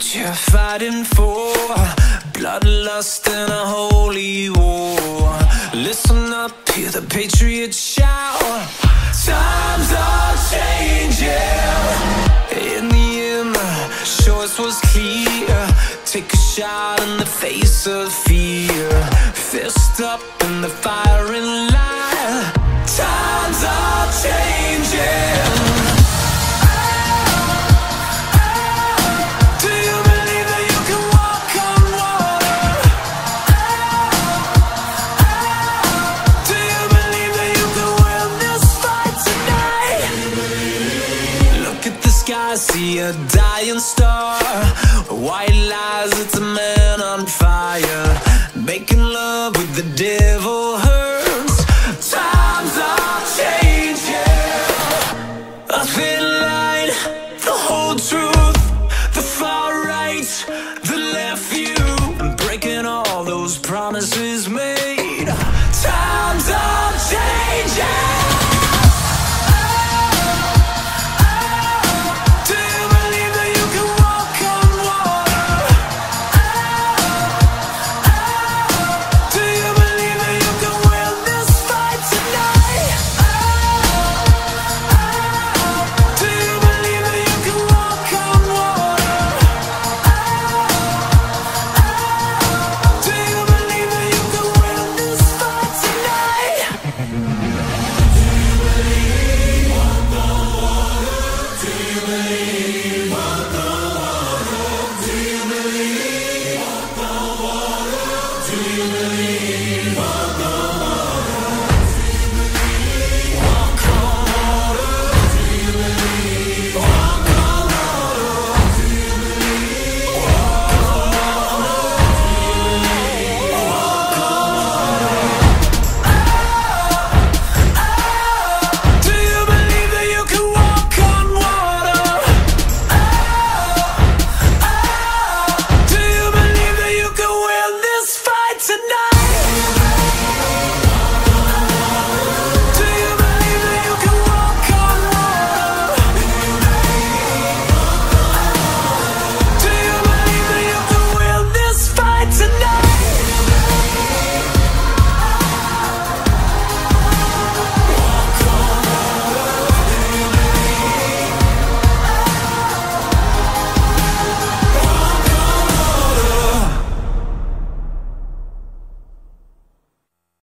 what you're fighting for. Bloodlust and a holy war. Listen up, hear the patriots shout. Times are changing. In the end, the choice was clear. Take a shot in the face of fear. Fist up in the firing sky, see a dying star. White lies, it's a man on fire. Making love with the devil.